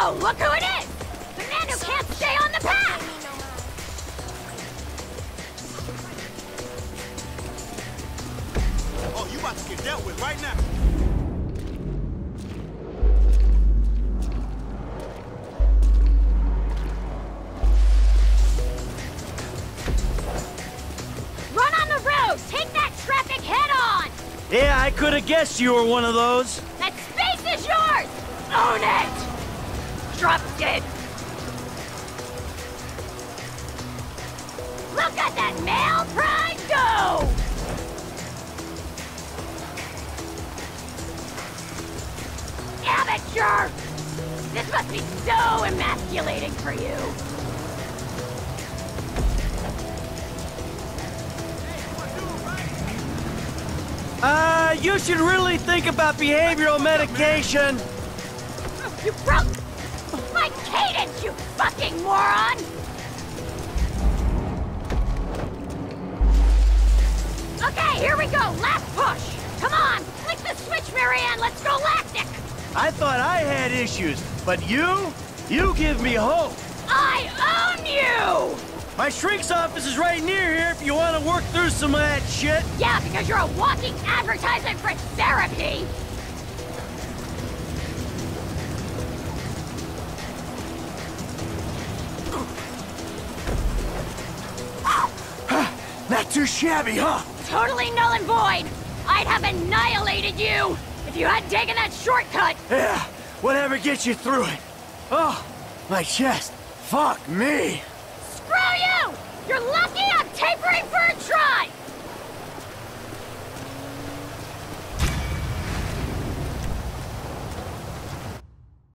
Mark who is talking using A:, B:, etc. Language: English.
A: Oh, look who it is! The man who can't stay on the path!
B: Oh, you about to get dealt with right now.
A: Run on the road! Take that traffic head on!
C: Yeah, I could have guessed you were one of those.
A: That space is yours! Own! Drop dead! Look at that male pride go! Amateur! This must be so emasculating for you.
C: Uh, you should really think about behavioral medication.
A: You broke my cadence, you fucking moron! Okay, here we go. Last push. Come on, flick the switch, Mary-Ann. Let's go lactic.
C: I thought I had issues, but you? You give me hope.
A: I own you!
C: My shrink's office is right near here if you want to work through some of that shit.
A: Yeah, because you're a walking advertisement for therapy.
C: Not too shabby, huh?
A: Totally null and void. I'd have annihilated you if you hadn't taken that shortcut.
C: Yeah, whatever gets you through it. Oh, my chest. Fuck me.